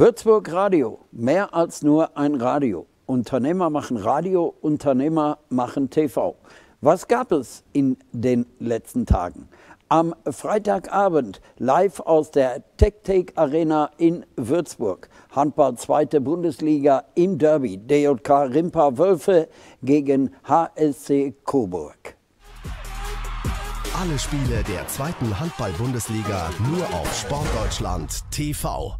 Würzburg Radio, mehr als nur ein Radio. Unternehmer machen Radio, Unternehmer machen TV. Was gab es in den letzten Tagen? Am Freitagabend live aus der TechTake Arena in Würzburg. Handball zweite Bundesliga im Derby. DJK Rimpa Wölfe gegen HSC Coburg. Alle Spiele der zweiten Handball-Bundesliga nur auf Sportdeutschland TV.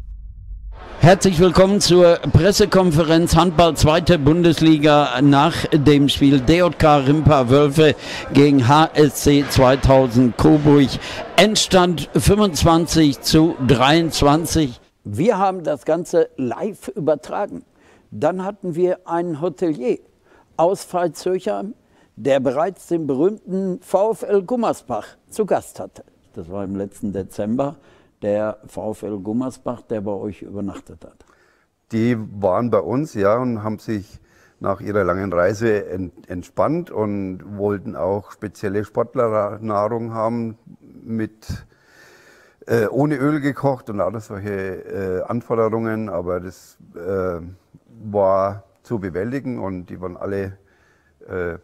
Herzlich willkommen zur Pressekonferenz Handball zweite Bundesliga nach dem Spiel DJK Rimpa Wölfe gegen HSC 2000 Coburg. Endstand 25 zu 23. Wir haben das Ganze live übertragen. Dann hatten wir einen Hotelier aus Veitshöchheim, der bereits den berühmten VfL Gummersbach zu Gast hatte. Das war im letzten Dezember der VfL Gummersbach, der bei euch übernachtet hat? Die waren bei uns, ja, und haben sich nach ihrer langen Reise entspannt und wollten auch spezielle Sportlernahrung haben mit äh, ohne Öl gekocht und alles solche äh, Anforderungen, aber das äh, war zu bewältigen und die waren alle äh,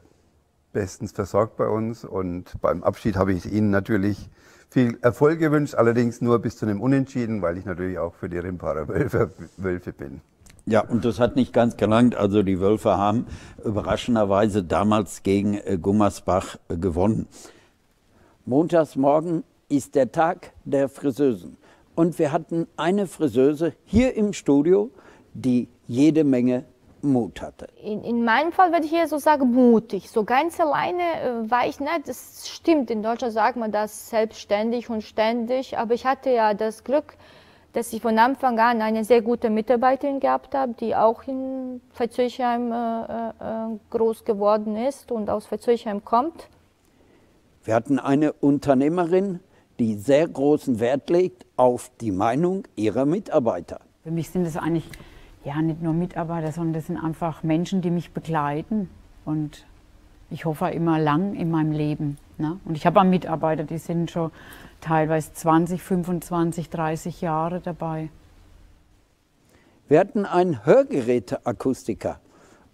bestens versorgt bei uns und beim Abschied habe ich ihnen natürlich viel Erfolg gewünscht, allerdings nur bis zu einem Unentschieden, weil ich natürlich auch für die Rimparer Wölfe, Wölfe bin. Ja, und das hat nicht ganz gelangt. Also die Wölfe haben überraschenderweise damals gegen äh, Gummersbach äh, gewonnen. Montagsmorgen ist der Tag der Friseusen. Und wir hatten eine Friseuse hier im Studio, die jede Menge Mut hatte? In, in meinem Fall würde ich hier so sagen, mutig. So ganz alleine äh, war ich nicht. Das stimmt, in Deutschland sagt man das selbstständig und ständig. Aber ich hatte ja das Glück, dass ich von Anfang an eine sehr gute Mitarbeiterin gehabt habe, die auch in Verzöchheim äh, äh, groß geworden ist und aus Verzöchheim kommt. Wir hatten eine Unternehmerin, die sehr großen Wert legt auf die Meinung ihrer Mitarbeiter. Für mich sind es eigentlich ja, nicht nur Mitarbeiter, sondern das sind einfach Menschen, die mich begleiten. Und ich hoffe immer lang in meinem Leben. Ne? Und ich habe auch Mitarbeiter, die sind schon teilweise 20, 25, 30 Jahre dabei. Wir hatten einen Hörgeräteakustiker.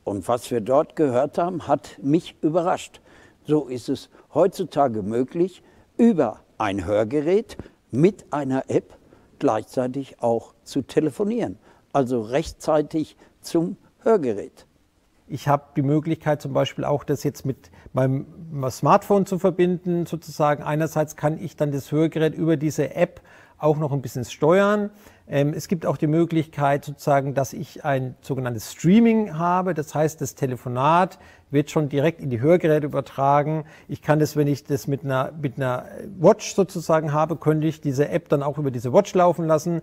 Und was wir dort gehört haben, hat mich überrascht. So ist es heutzutage möglich, über ein Hörgerät mit einer App gleichzeitig auch zu telefonieren also rechtzeitig zum Hörgerät. Ich habe die Möglichkeit zum Beispiel auch, das jetzt mit meinem Smartphone zu verbinden. Sozusagen einerseits kann ich dann das Hörgerät über diese App auch noch ein bisschen steuern. Ähm, es gibt auch die Möglichkeit sozusagen, dass ich ein sogenanntes Streaming habe. Das heißt, das Telefonat wird schon direkt in die Hörgeräte übertragen. Ich kann das, wenn ich das mit einer, mit einer Watch sozusagen habe, könnte ich diese App dann auch über diese Watch laufen lassen.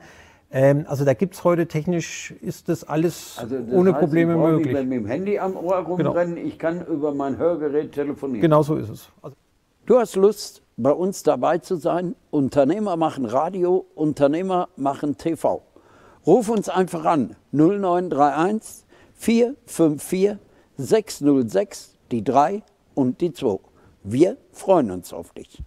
Ähm, also da gibt es heute technisch, ist das alles also das ohne heißt, Probleme ich möglich. Nicht mit dem Handy am Ohr genau. rumrennen, genau. ich kann über mein Hörgerät telefonieren. Genau so ist es. Also du hast Lust, bei uns dabei zu sein. Unternehmer machen Radio, Unternehmer machen TV. Ruf uns einfach an 0931 454 606 die 3 und die 2. Wir freuen uns auf dich.